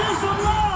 Atenção,